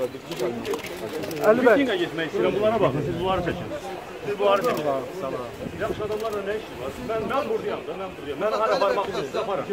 Bəy. Mitinqə getmək istəyirəm. Bunlara baxın, siz bunları çəkin. Siz bunları çəkin. Yaxşı adamlarla nə işiniz var? Mən mən burdayam da, mən burdayam. Məni hara aparmaq istəyirsiniz aparın.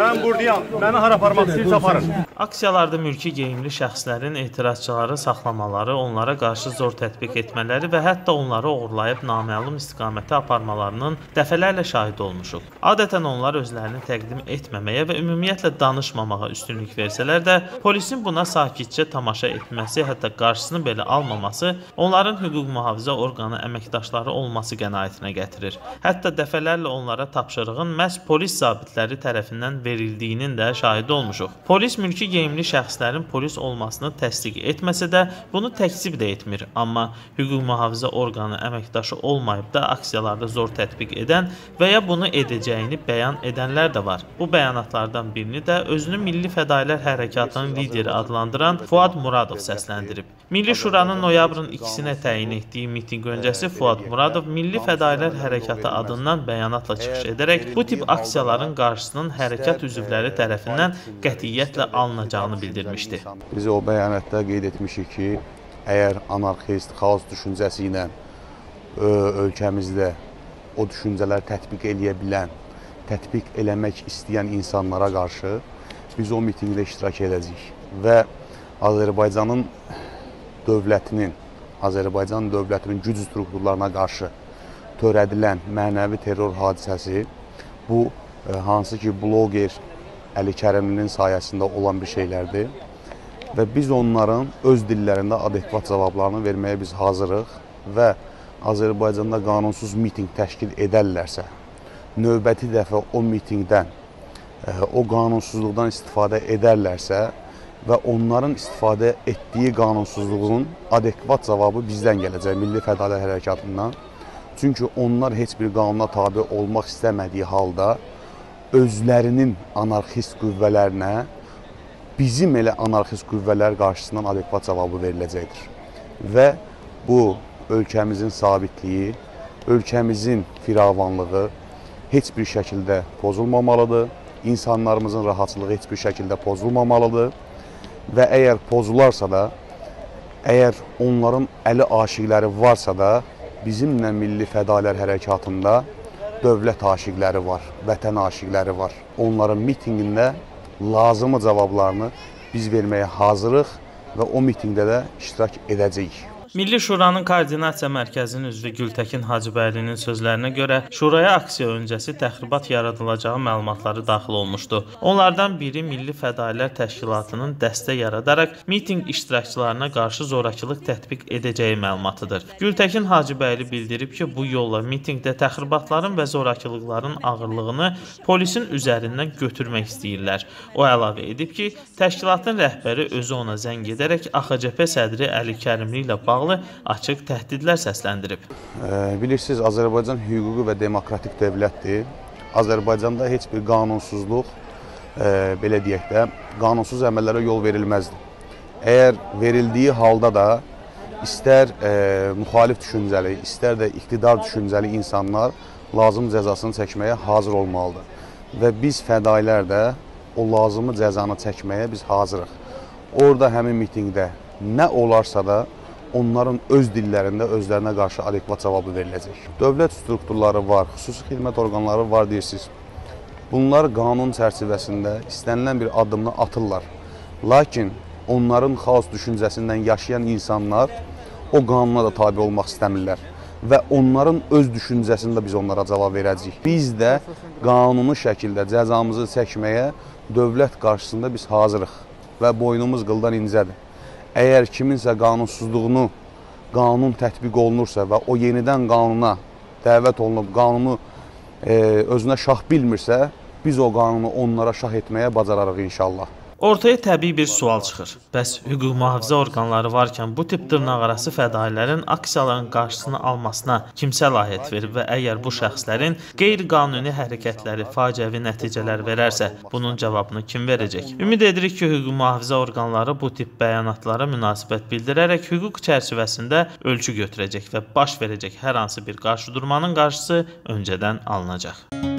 Mən burdayam. Məni hara aparmaq istəyirsiniz aparın. Aksiyalarda mülki geyimli şəxslərin etirazçıları saxlamaları, onlara qarşı zor tətbiq etmələri və hətta onları oğurlayıb naməlum istiqamətə aparmalarının dəfələrlə şahid olmuşuq. Adətən onlar özlərini təqdim etməməyə və ümumiyyətlə danışmamağa üstünlük versələr də, polisin buna sakitcə tamaşa etməsi, hətta qarşısını belə almaması onların hüquq mühafizə orqanı əməkdaşları olması qənaətinə gətirir. Hətta dəfələrlə onlara tapşırığın məhz polis zabitləri tərəfindən verildiyinin də şahidi olmuşuq. Polis mülki geyimli şəxslərin polis olmasını təsdiq etməsə də, bunu təkzib də etmir. Amma hüquq mühafizə orqanı əməkdaşı olmayıb da aksiyalarda zor tətbiq edən və ya bunu edəcəyini bəyan edənlər də var. Bu bəyanatlardan birini də özünü Milli Fədailər Hərəkatının lideri adlandıran Fuad Muradov səsləndirib. Milli Şuranın noyabrın 2-sinə təyin etdiyi mitinq öncəsi Fuad Muradov Milli Fədailər Hərəkatı adından bəyanatla çıxış edərək bu tip aksiyaların qarşısının hərəkat üzvləri tərəfindən qətiyyətlə alınacağını bildirmişdi. Biz o bəyanatda qeyd etmişik ki, əgər anarxist, xaos düşüncəsi ilə ölkəmizdə o düşüncələri tətbiq eləyə bilən, tətbiq eləmək istəyən insanlara qarşı biz o mitinqdə iştirak edəcəyik və Azərbaycanın dövlətinin, Azərbaycan dövlətinin güc strukturlarına qarşı törədilən mənəvi terror hadisəsi bu e, hansı ki bloger Əli Kərimlinin sayəsində olan bir şeylərdir və biz onların öz dillərində adekvat cavablarını verməyə biz hazırıq və Azərbaycanda qanunsuz mitinq təşkil edərlərsə, növbəti dəfə o mitinqdən, e, o qanunsuzluqdan istifadə edərlərsə və onların istifadə etdiyi qanunsuzluğun adekvat cavabı bizdən gələcək, Milli Fədailər Hərəkatından. Çünki onlar heç bir qanuna tabe olmaq istəmədiyi halda özlərinin anarxist qüvvələrinə bizim elə anarxist qüvvələr qarşısından adekvat cavabı veriləcəkdir. Və bu ölkəmizin sabitliyi, ölkəmizin firavanlığı heç bir şəkildə pozulmamalıdır. İnsanlarımızın rahatçılığı heç bir şəkildə pozulmamalıdır və əgər pozularsa da, əgər onların əli aşiqləri varsa da, bizimlə Milli Fədailər Hərəkatında dövlət aşiqləri var, vətən aşiqləri var. Onların mitinqində lazımı cavablarını biz verməyə hazırıq və o mitinqdə də iştirak edəcəyik. Milli Şuranın Koordinasiya Mərkəzinin üzvü Gültəkin Hacıbəylinin sözlərinə görə Şuraya aksiya öncəsi təxribat yaradılacağı məlumatları daxil olmuşdu. Onlardan biri Milli Fədailər Təşkilatının dəstə yaradaraq mitinq iştirakçılarına qarşı zorakılıq tətbiq edəcəyi məlumatıdır. Gültəkin Hacıbəyli bildirib ki, bu yolla mitinqdə təxribatların və zorakılıqların ağırlığını polisin üzərindən götürmək istəyirlər. O əlavə edib ki, təşkilatın rəhbəri özü ona zəng edərək AXCP sədri Əli Kərimli ilə bağlı bağlı açıq təhdidlər səsləndirib. Bilirsiniz, Azərbaycan hüquqi və demokratik dövlətdir. Azərbaycanda heç bir qanunsuzluq, belə deyək də, qanunsuz əməllərə yol verilməzdir. Əgər verildiyi halda da istər e, müxalif düşüncəli, istər də iqtidar düşüncəli insanlar lazım cəzasını çəkməyə hazır olmalıdır. Və biz fədailər də o lazımı cəzanı çəkməyə biz hazırıq. Orada həmin mitinqdə nə olarsa da onların öz dillərində özlərinə qarşı adekvat cavabı veriləcək. Dövlət strukturları var, xüsusi xidmət orqanları var deyirsiniz. Bunlar qanun çərçivəsində istənilən bir addımını atırlar. Lakin onların xaos düşüncəsindən yaşayan insanlar o qanuna da tabe olmaq istəmirlər və onların öz düşüncəsində biz onlara cavab verəcəyik. Biz də qanuni şəkildə cəzamızı çəkməyə dövlət qarşısında biz hazırıq və boynumuz qıldan incədir. Əgər kiminsə qanunsuzluğunu qanun tətbiq olunursa və o yenidən qanuna dəvət olunub qanunu e, özünə şah bilmirsə, biz o qanunu onlara şah etməyə bacararıq inşallah. Ortaya təbii bir sual çıxır. Bəs hüquq mühafizə orqanları varkən bu tip dırnaqarası fədailərin aksiyaların qarşısını almasına kim səlahiyyət verir və əgər bu şəxslərin qeyri-qanuni hərəkətləri faciəvi nəticələr verərsə, bunun cavabını kim verəcək? Ümid edirik ki, hüquq mühafizə orqanları bu tip bəyanatlara münasibət bildirərək hüquq çərçivəsində ölçü götürəcək və baş verəcək hər hansı bir qarşıdurmanın qarşısı öncədən alınacaq.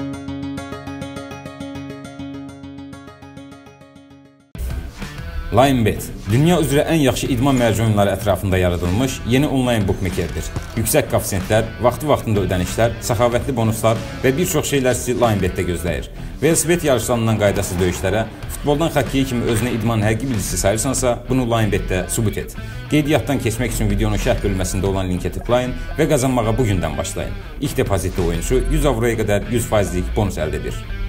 Linebet dünya üzrə ən yaxşı idman mərci oyunları ətrafında yaradılmış yeni onlayn bukmekerdir. Yüksək koeffisientlər, vaxtı-vaxtında ödənişlər, səxavətli bonuslar və bir çox şeylər sizi Linebet-də gözləyir. Velosiped yarışlarından qaydasız döyüşlərə, futboldan xokkey kimi özünə idman həqiqi bilgisi sayırsansa, bunu Linebet-də sübut et. Qeydiyyatdan keçmək üçün videonun şərh bölməsində olan linkə tıklayın və qazanmağa bu gündən başlayın. İlk depozitli oyunçu 100 avroya qədər 100%lik bonus əldə edir.